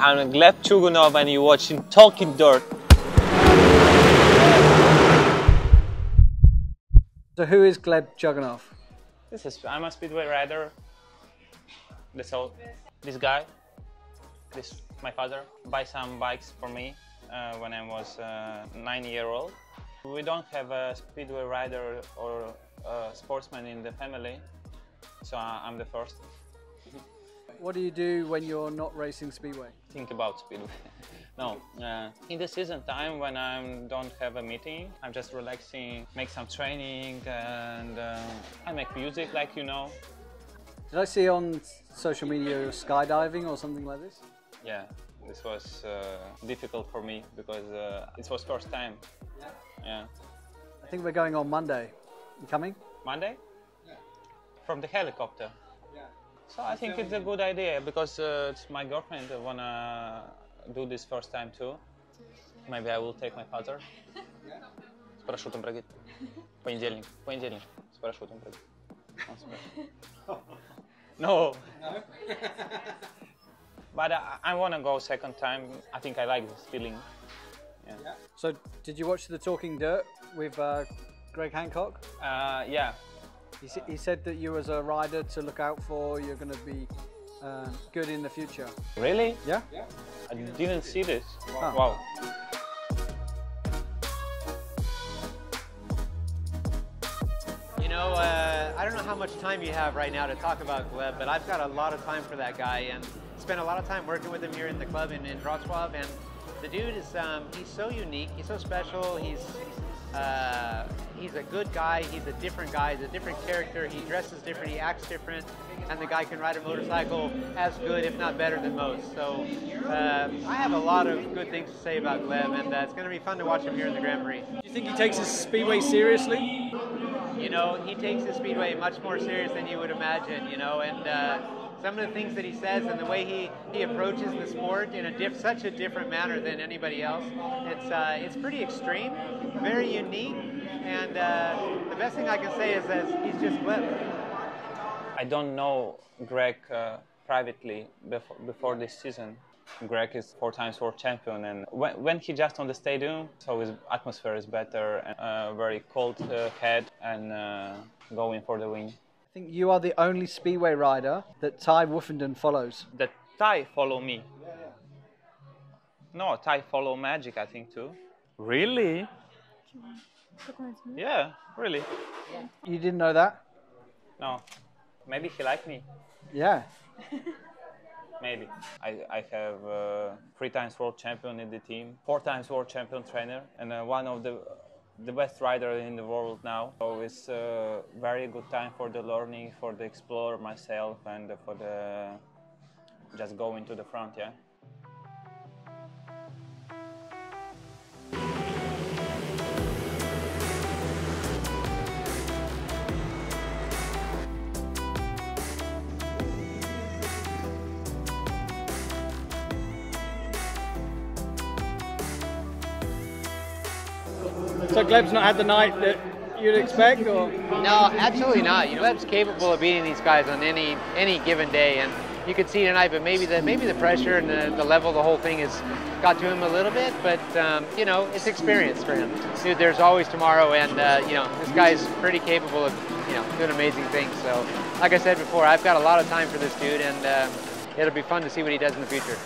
Hey, I'm Gleb Chugunov and you're watching Talking Dirt. So who is Gleb Chugunov? This is, I'm a speedway rider. That's all. This guy, this my father, buy some bikes for me uh, when I was uh, nine year old. We don't have a speedway rider or a sportsman in the family, so I'm the first. What do you do when you're not racing speedway? think about speedway. no, uh, in the season time when I don't have a meeting, I'm just relaxing, make some training, and uh, I make music, like you know. Did I see on social media skydiving or something like this? Yeah, this was uh, difficult for me because uh, it was first time. Yeah, I think we're going on Monday. You coming? Monday. Yeah. From the helicopter. So I think it's a good idea because uh, it's my girlfriend that wanna do this first time too. Maybe I will take my father. С парашютом прыгать. Понедельник. Понедельник. С парашютом прыгать. Он с парашютом. No. But I, I wanna go second time. I think I like this feeling. Yeah. So did you watch the Talking Dirt with uh, Greg Hancock? Uh, yeah. he, s- he said that you as a rider to look out for, you're going to be uh, good in the future. Really? Yeah? I didn't see this. Ah. Wow. You know, uh, I don't know how much time you have right now to talk about Gleb, but I've got a lot of time for that guy and spent a lot of time working with him here in the club in, in Wrocław. And the dude is, um, he's so unique, he's so special, he's, uh, he's a good guy, he's a different guy, he's a different character, he dresses different, he acts different, and the guy can ride a motorcycle as good, if not better than most. So uh, I have a lot of good things to say about Gleb, and uh, it's going to be fun to watch him here in the Grand Prix. Do you think he takes his speedway seriously? you know, he takes the speedway much more serious than you would imagine, you know, and uh, some of the things that he says and the way he, he approaches the sport in a diff, such a different manner than anybody else, it's, uh, it's pretty extreme, very unique, and uh, the best thing I can say is that he's just Gleb. I don't know Greg uh, privately before, before this season. Greg is four times world champion, and when, when he just on the stadium, so his atmosphere is better, and uh, very cold uh, head, and uh, going for the win. I think you are the only speedway rider that Tai Woffinden follows. That Tai follow me. No, Tai follow Magic, I think too. Really? Yeah, really. You didn't know that? No, maybe he liked me. Yeah. Maybe. I, I have uh, three times world champion in the team, four times world champion trainer, and uh, one of the the best rider in the world now. So it's a very good time for the learning, for the explore myself, and for the just going to the front. Yeah. So Gleb's not had the night that you'd expect, or? No, absolutely not. You know, Gleb's capable of beating these guys on any any given day, and you could see tonight. But maybe the maybe the pressure and the, the level the whole thing has got to him a little bit. But um, you know, it's experience for him. Dude, there's always tomorrow, and uh, you know, this guy's pretty capable of you know doing amazing things. So, like I said before, I've got a lot of time for this dude, and um, it'll be fun to see what he does in the future.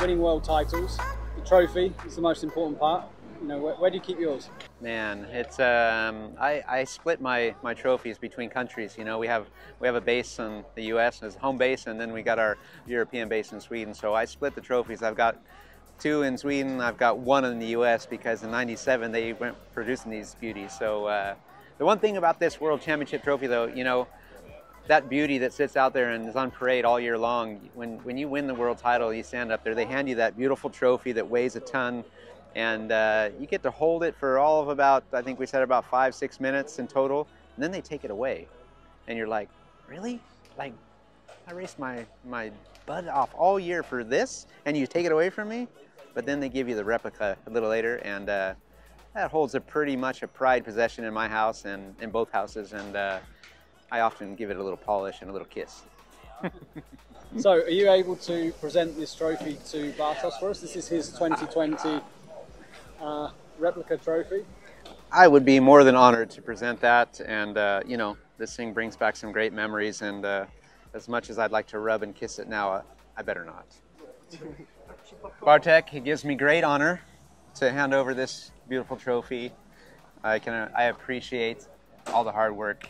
Winning world titles, the trophy is the most important part. You know, where, where do you keep yours? Man, it's um, I, I split my, my trophies between countries. You know, we have we have a base in the U.S. as home base, and then we got our European base in Sweden. So I split the trophies. I've got two in Sweden. I've got one in the U.S. because in '97 they went producing these beauties. So uh, the one thing about this World Championship trophy, though, you know, that beauty that sits out there and is on parade all year long. When when you win the world title, you stand up there. They hand you that beautiful trophy that weighs a ton, and uh, you get to hold it for all of about I think we said about five six minutes in total. And then they take it away. And you're like, really? Like, I raced my, my butt off all year for this, and you take it away from me? But then they give you the replica a little later, and uh, that holds a pretty much a pride possession in my house and in both houses, and uh, I often give it a little polish and a little kiss. so, are you able to present this trophy to Bartosz for us? This is his 2020 uh, replica trophy. I would be more than honored to present that, and uh, you know, this thing brings back some great memories. And uh, as much as I'd like to rub and kiss it now, I better not. Bartek, it gives me great honor to hand over this beautiful trophy. I can I appreciate all the hard work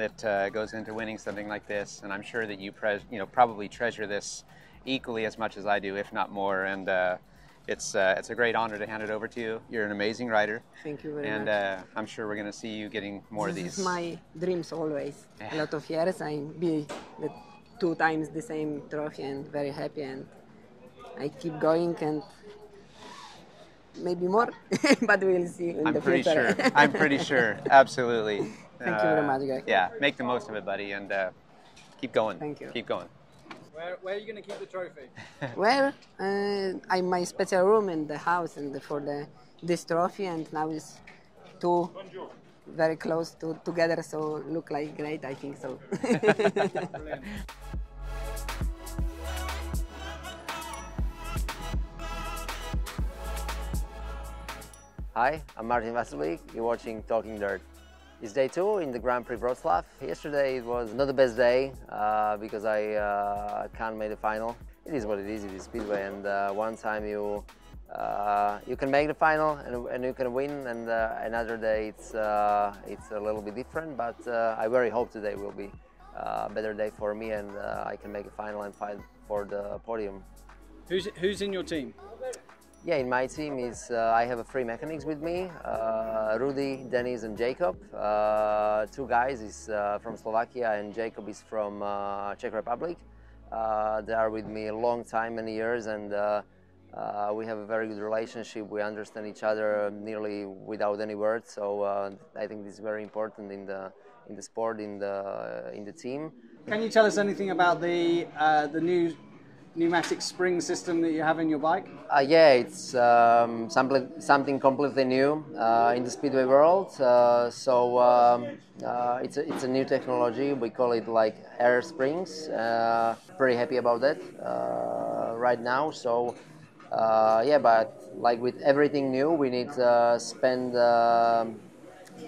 that uh, goes into winning something like this, and I'm sure that you you know probably treasure this equally as much as I do, if not more. And uh, it's uh, it's a great honor to hand it over to you. You're an amazing rider. Thank you very and, much. And uh, I'm sure we're going to see you getting more this of these. This is my dreams always. Yeah. A lot of years I be the two times the same trophy and very happy and I keep going and maybe more, but we'll see in I'm the pretty future. sure. I'm pretty sure. Absolutely. Thank uh, you very much, Greg. Yeah, make the most of it, buddy, and uh, keep going. Thank you. Keep going. Where, where are you going to keep the trophy? well, uh, I my special room in the house and for the this trophy, and now it's two very close to, together, so look like great. I think so. Hi, I'm Martin Vaculik. You're watching Talking Dirt. It's day two in the Grand Prix Wrocław. Yesterday it was not the best day uh, because I uh, can't make the final. It is what it is, it is Speedway and uh, one time you uh, you can make the final and, and you can win and uh, another day it's, uh, it's a little bit different but I very hope today will be a better day for me and I can make a final and fight for the podium. Who's, who's in your team? Yeah, in my team is uh, I have three mechanics with me: uh, Rudy, Denis, and Jacob. Uh, two guys is uh, from Slovakia, and Jacob is from uh, Czech Republic. Uh, they are with me a long time, many years, and we have a very good relationship. We understand each other nearly without any words. So I think this is very important in the in the sport, in the in the team. Can you tell us anything about the the new pneumatic spring system that you have in your bike? Uh, yeah, it's um, something completely new uh, in the speedway world. Uh, so um, uh, it's, a, it's a new technology. We call it like air springs. Uh, pretty happy about that uh, right now. So yeah, but like with everything new, we need to spend um,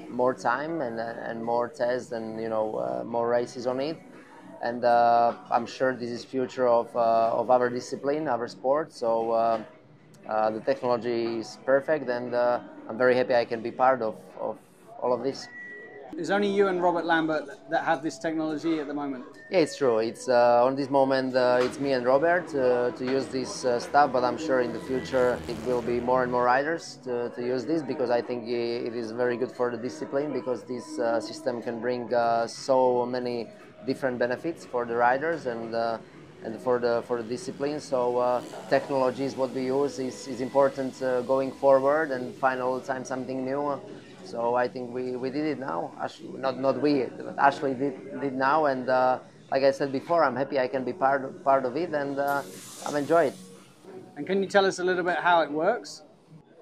more time and, and more tests and you know more races on it and uh, I'm sure this is future of, uh, of our discipline, our sport. So uh, uh the technology is perfect, and uh, I'm very happy I can be part of, of all of this. Is only you and Robert Lambert that have this technology at the moment? Yeah, it's true. It's uh, on this moment it's me and Robert to use this stuff, but I'm sure in the future it will be more and more riders to, to use this because I think it is very good for the discipline because this system can bring so many different benefits for the riders and uh, and for the for the discipline. So uh, technology is what we use is, is important uh, going forward and find all the time something new. So I think we, we did it now. Ashley, not not we, but Ashley did did now. And uh, like I said before, I'm happy I can be part of, part of it and uh, I'm enjoy it. And can you tell us a little bit how it works?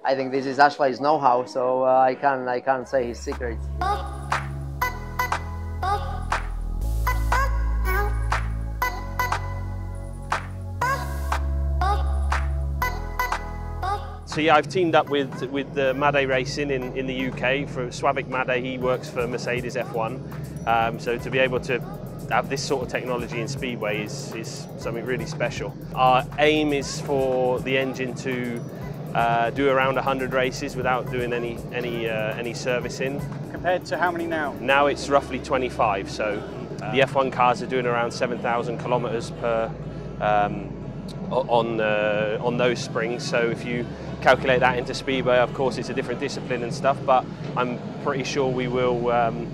I think this is Ashley's know-how, so uh, I can't I can't say his secret. So yeah, I've teamed up with with the Made Racing in, in the UK for Sławek Made. He works for Mercedes F1. Um, so to be able to have this sort of technology in Speedway is, is something really special. Our aim is for the engine to uh, do around 100 races without doing any any uh, any servicing. Compared to how many now? Now it's roughly 25. So uh, the F1 cars are doing around 7,000 kilometres per um, on uh, on those springs. So if you calculate that into speedway. Of course, it's a different discipline and stuff, but I'm pretty sure we will. Um,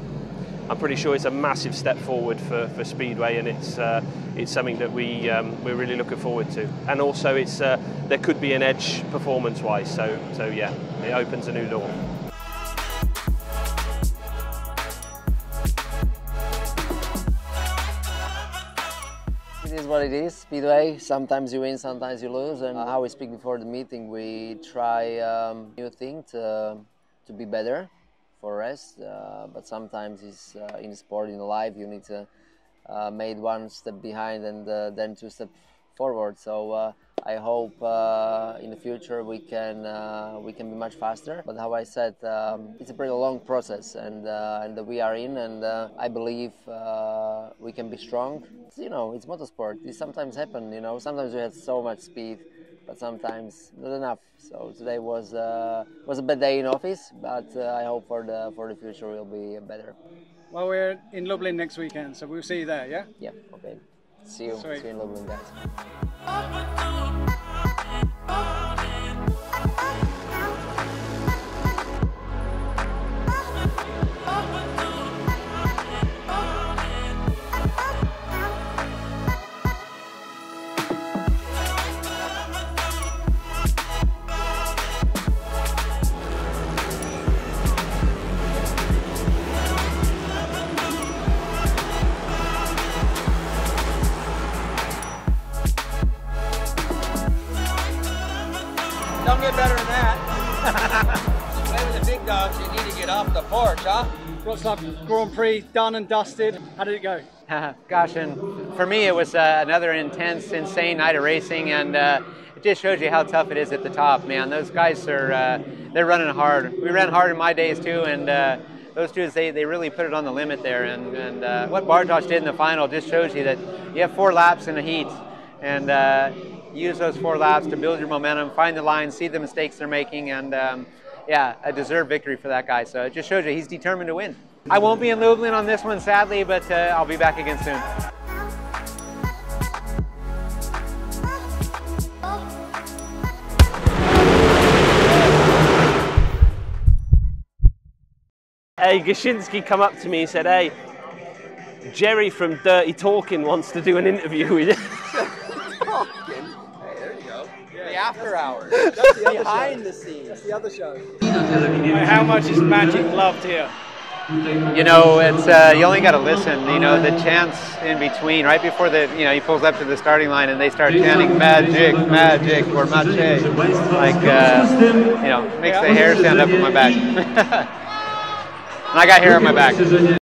I'm pretty sure it's a massive step forward for, for speedway, and it's uh, it's something that we um, we're really looking forward to. And also, it's uh, there could be an edge performance-wise. So so yeah, it opens a new door. What it is. Speedway. Sometimes you win, sometimes you lose. And how we speak before the meeting, we try um, new thing to to be better for rest. Uh, but sometimes it's uh, in sport, in life, you need to uh, made one step behind and uh, then two steps forward. So uh, I hope uh, in the future we can uh, we can be much faster. But how I said, um, it's a pretty long process, and uh, and we are in, and I believe we can be strong. It's, you know, it's motorsport. It sometimes happen. You know, sometimes we have so much speed. But sometimes not enough. So today was was a bad day in office, but I hope for the for the future will be better. Well, we're in Lublin next weekend, so we'll see you there, yeah? Yeah, okay. See you. Sweet. See you in Lublin, guys. Don't get better than that. Play with the big dogs, you need to get off the porch, huh? What's up, Grand Prix done and dusted? How did it go? Gosh, and for me it was uh, another intense, insane night of racing, and uh, it just shows you how tough it is at the top, man. Those guys are uh, they're running hard. We ran hard in my days too, and uh, those dudes they, they really put it on the limit there. And, and uh, what Bartosz did in the final just shows you that you have four laps in the heat, and uh, use those four laps to build your momentum, find the line, see the mistakes they're making, and um, yeah, a deserved victory for that guy. So it just shows you he's determined to win. I won't be in Lublin on this one, sadly, but uh, I'll be back again soon. Hey, Gashinsky come up to me and said, hey, Jerry from Dirty Talking wants to do an interview with you. after hours. That's the behind the scenes. That's the other show. How much is Magic loved here? You know, it's uh, you only got to listen. You know, the chants in between, right before the you know he pulls up to the starting line and they start chanting "Magic, Magic" or "Mache," like uh, you know, makes the hair stand up on my back. and I got hair on my back.